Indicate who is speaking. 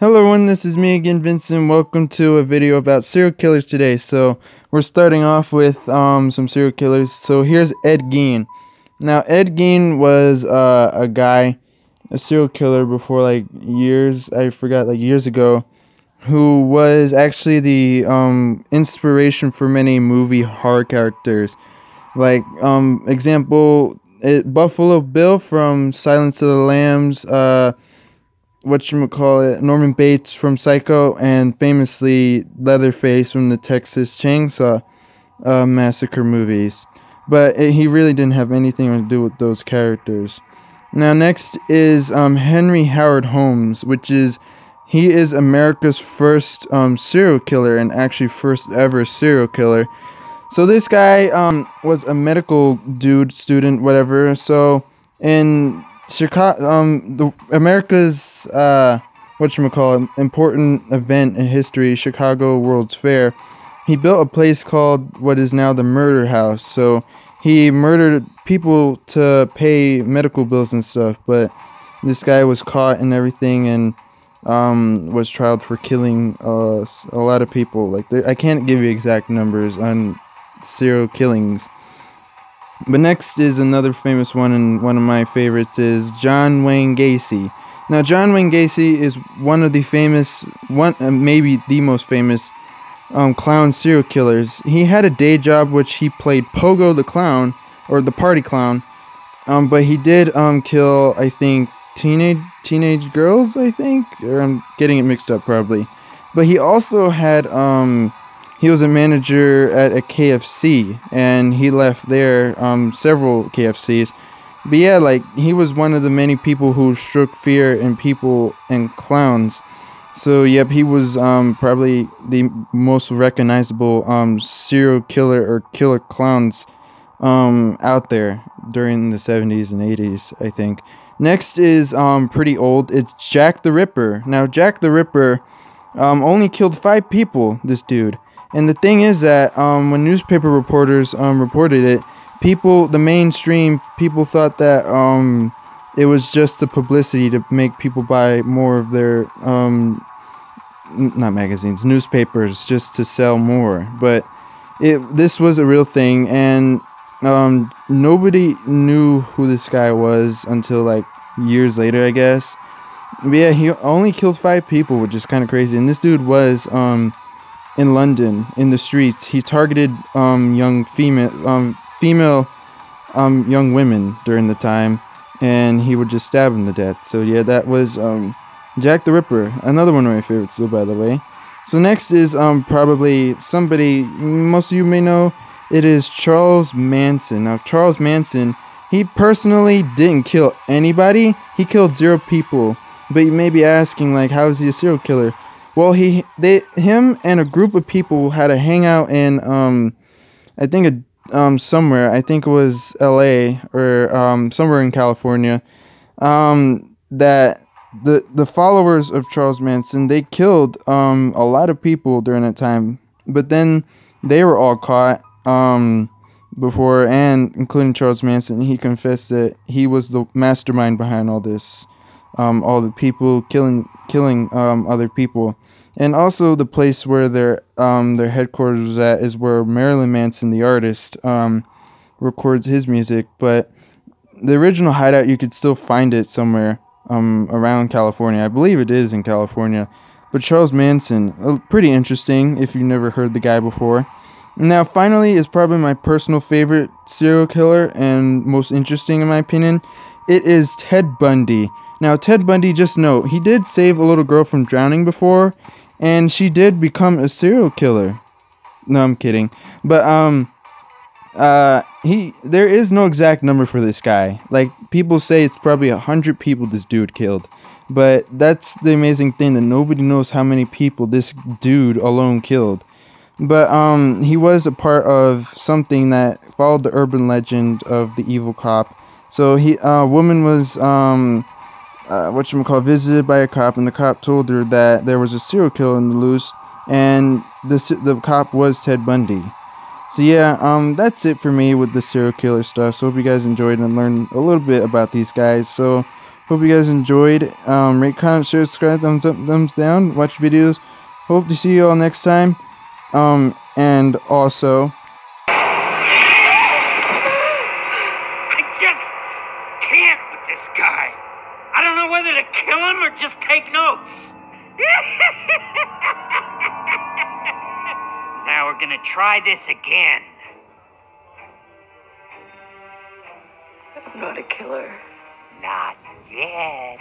Speaker 1: Hello everyone, this is me again, Vincent. Welcome to a video about serial killers today. So, we're starting off with um, some serial killers. So, here's Ed Gein. Now, Ed Gein was uh, a guy, a serial killer before like years, I forgot, like years ago, who was actually the um, inspiration for many movie horror characters. Like, um, example, it, Buffalo Bill from Silence of the Lambs, uh, what you call it, Norman Bates from Psycho, and famously Leatherface from the Texas Chainsaw uh, Massacre movies. But it, he really didn't have anything to do with those characters. Now, next is um, Henry Howard Holmes, which is he is America's first um, serial killer and actually first ever serial killer. So this guy um, was a medical dude, student, whatever. So in Chicago, um, the America's uh, what you call it, important event in history, Chicago World's Fair. He built a place called what is now the Murder House. So he murdered people to pay medical bills and stuff. But this guy was caught and everything, and um, was tried for killing uh, a lot of people. Like I can't give you exact numbers on serial killings. But next is another famous one, and one of my favorites is John Wayne Gacy. Now, John Wayne Gacy is one of the famous, one uh, maybe the most famous um, clown serial killers. He had a day job which he played Pogo the Clown, or the Party Clown, um, but he did um, kill, I think, teenage teenage girls. I think, or I'm getting it mixed up probably. But he also had um, he was a manager at a KFC and he left there um, several KFCs. But yeah, like he was one of the many people who struck fear in people and clowns. So yep, he was um, probably the most recognizable um, serial killer or killer clowns um, out there during the 70s and 80s, I think. Next is um, pretty old. It's Jack the Ripper. Now Jack the Ripper um, only killed five people. This dude. And the thing is that um, when newspaper reporters um, reported it, people, the mainstream people thought that um, it was just the publicity to make people buy more of their, um, not magazines, newspapers, just to sell more. But it this was a real thing, and um, nobody knew who this guy was until like years later, I guess. But yeah, he only killed five people, which is kind of crazy. And this dude was um in London in the streets. He targeted um, young female um, female um, young women during the time, and he would just stab them to death. So yeah, that was um, Jack the Ripper, another one of my favorites, though, by the way. So next is um, probably somebody most of you may know. It is Charles Manson. Now Charles Manson, he personally didn't kill anybody. He killed zero people. But you may be asking, like, how is he a serial killer? Well, he they him and a group of people had a hangout in um, I think a um somewhere I think it was L.A. or um somewhere in California. Um, that the the followers of Charles Manson they killed um a lot of people during that time, but then they were all caught um before and including Charles Manson. He confessed that he was the mastermind behind all this um, all the people killing killing um, other people, and also the place where their um, their headquarters was at is where Marilyn Manson, the artist, um, records his music. But the original hideout, you could still find it somewhere um, around California. I believe it is in California. But Charles Manson, uh, pretty interesting if you've never heard the guy before. Now, finally, is probably my personal favorite serial killer and most interesting in my opinion. It is Ted Bundy. Now, Ted Bundy, just note, he did save a little girl from drowning before, and she did become a serial killer. No, I'm kidding. But, um, uh, he, there is no exact number for this guy. Like, people say it's probably a hundred people this dude killed. But that's the amazing thing that nobody knows how many people this dude alone killed. But, um, he was a part of something that followed the urban legend of the evil cop. So, he, a uh, woman was, um, uh, what you call visited by a cop, and the cop told her that there was a serial killer in the loose, and the the cop was Ted Bundy. So yeah, um, that's it for me with the serial killer stuff. So hope you guys enjoyed and learned a little bit about these guys. So Hope you guys enjoyed. Um, rate, comment, share, subscribe, thumbs up, thumbs down. Watch videos. Hope to see you all next time. Um, and also,
Speaker 2: I just can't with this guy. I don't know whether to kill him or just take notes. now we're gonna try this again.
Speaker 3: I'm not a killer.
Speaker 2: Not yet.